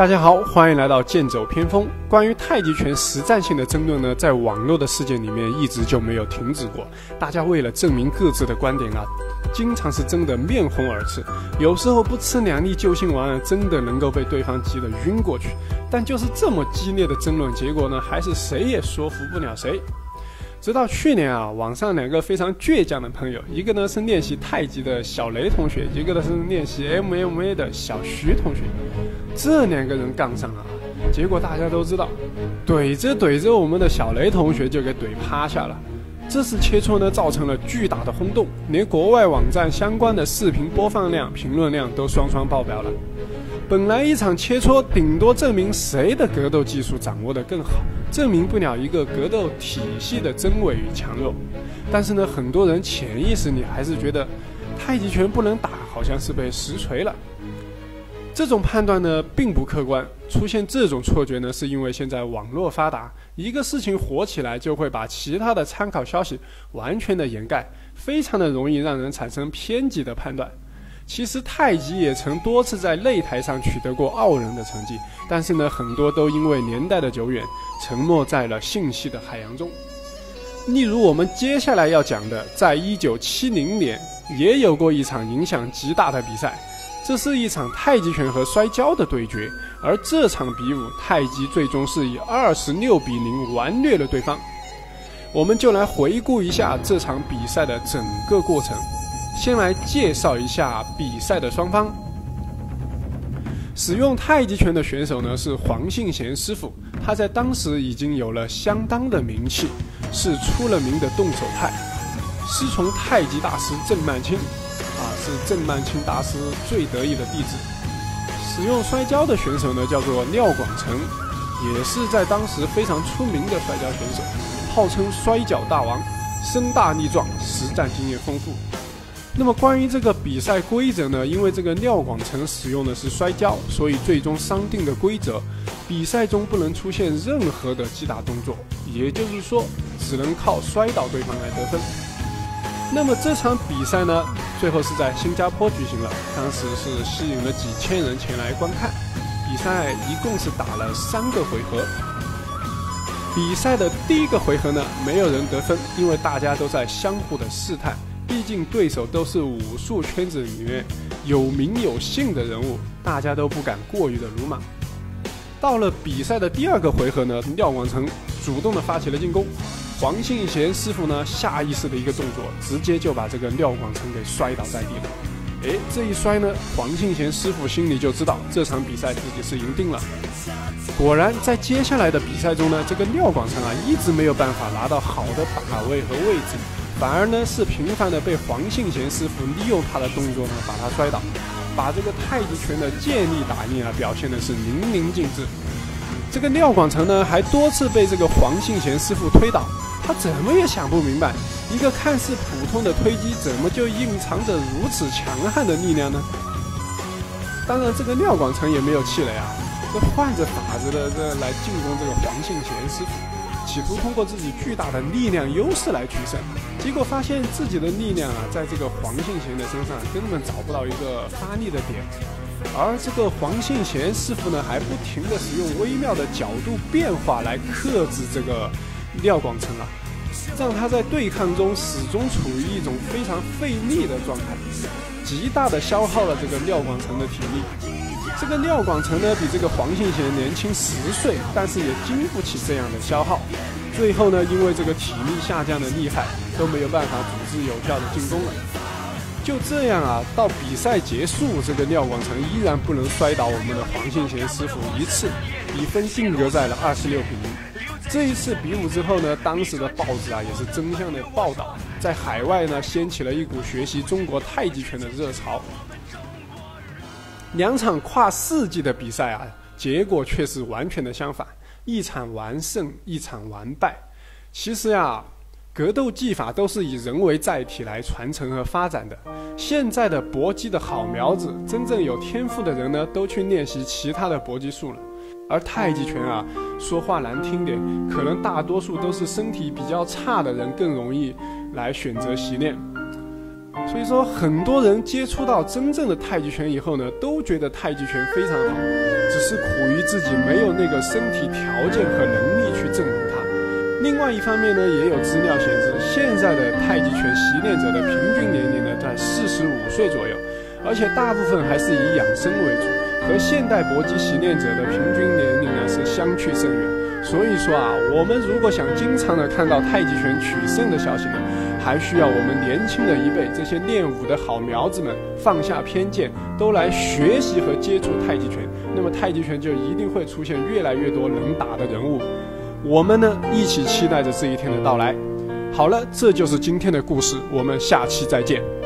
大家好，欢迎来到剑走偏锋。关于太极拳实战性的争论呢，在网络的世界里面一直就没有停止过。大家为了证明各自的观点啊，经常是争得面红耳赤，有时候不吃两粒救心丸，真的能够被对方急得晕过去。但就是这么激烈的争论，结果呢，还是谁也说服不了谁。直到去年啊，网上两个非常倔强的朋友，一个呢是练习太极的小雷同学，一个呢是练习 MMA 的小徐同学，这两个人杠上了，结果大家都知道，怼着怼着我们的小雷同学就给怼趴下了。这次切磋呢，造成了巨大的轰动，连国外网站相关的视频播放量、评论量都双双爆表了。本来一场切磋，顶多证明谁的格斗技术掌握得更好，证明不了一个格斗体系的真伪与强弱。但是呢，很多人潜意识里还是觉得太极拳不能打，好像是被实锤了。这种判断呢，并不客观。出现这种错觉呢，是因为现在网络发达，一个事情火起来，就会把其他的参考消息完全的掩盖，非常的容易让人产生偏激的判断。其实太极也曾多次在擂台上取得过傲人的成绩，但是呢，很多都因为年代的久远，沉没在了信息的海洋中。例如我们接下来要讲的，在一九七零年也有过一场影响极大的比赛，这是一场太极拳和摔跤的对决，而这场比武，太极最终是以二十六比零完虐了对方。我们就来回顾一下这场比赛的整个过程。先来介绍一下比赛的双方。使用太极拳的选手呢是黄信贤师傅，他在当时已经有了相当的名气，是出了名的动手派，师从太极大师郑曼青，啊是郑曼青大师最得意的弟子。使用摔跤的选手呢叫做廖广成，也是在当时非常出名的摔跤选手，号称摔跤大王，身大力壮，实战经验丰富。那么关于这个比赛规则呢？因为这个廖广成使用的是摔跤，所以最终商定的规则，比赛中不能出现任何的击打动作，也就是说，只能靠摔倒对方来得分。那么这场比赛呢，最后是在新加坡举行了，当时是吸引了几千人前来观看。比赛一共是打了三个回合。比赛的第一个回合呢，没有人得分，因为大家都在相互的试探。毕竟对手都是武术圈子里面有名有姓的人物，大家都不敢过于的鲁莽。到了比赛的第二个回合呢，廖广成主动的发起了进攻，黄信贤师傅呢下意识的一个动作，直接就把这个廖广成给摔倒在地了。哎，这一摔呢，黄信贤师傅心里就知道这场比赛自己是赢定了。果然，在接下来的比赛中呢，这个廖广成啊一直没有办法拿到好的把位和位置。反而呢，是频繁的被黄信贤师傅利用他的动作呢，把他摔倒，把这个太极拳的健力打力啊，表现的是淋漓尽致。这个廖广成呢，还多次被这个黄信贤师傅推倒，他怎么也想不明白，一个看似普通的推击，怎么就蕴藏着如此强悍的力量呢？当然，这个廖广成也没有气馁啊，这换着法子的这来进攻这个黄信贤师傅。企图通过自己巨大的力量优势来取胜，结果发现自己的力量啊，在这个黄信贤的身上根本找不到一个发力的点，而这个黄信贤师傅呢，还不停的使用微妙的角度变化来克制这个廖广成啊，让他在对抗中始终处于一种非常费力的状态，极大的消耗了这个廖广成的体力。这个廖广成呢，比这个黄信贤年轻十岁，但是也经不起这样的消耗。最后呢，因为这个体力下降的厉害，都没有办法组织有效的进攻了。就这样啊，到比赛结束，这个廖广成依然不能摔倒我们的黄信贤师傅一次，比分定格在了二十六比零。这一次比武之后呢，当时的报纸啊也是争相的报道，在海外呢掀起了一股学习中国太极拳的热潮。两场跨世纪的比赛啊，结果却是完全的相反，一场完胜，一场完败。其实呀，格斗技法都是以人为载体来传承和发展的。现在的搏击的好苗子，真正有天赋的人呢，都去练习其他的搏击术了。而太极拳啊，说话难听点，可能大多数都是身体比较差的人更容易来选择习练。所以说，很多人接触到真正的太极拳以后呢，都觉得太极拳非常好，只是苦于自己没有那个身体条件和能力去证明它。另外一方面呢，也有资料显示，现在的太极拳习练者的平均年龄呢在四十五岁左右，而且大部分还是以养生为主，和现代搏击习练者的平均年龄呢是相去甚远。所以说啊，我们如果想经常的看到太极拳取胜的消息呢，还需要我们年轻的一辈这些练武的好苗子们放下偏见，都来学习和接触太极拳。那么太极拳就一定会出现越来越多能打的人物。我们呢，一起期待着这一天的到来。好了，这就是今天的故事，我们下期再见。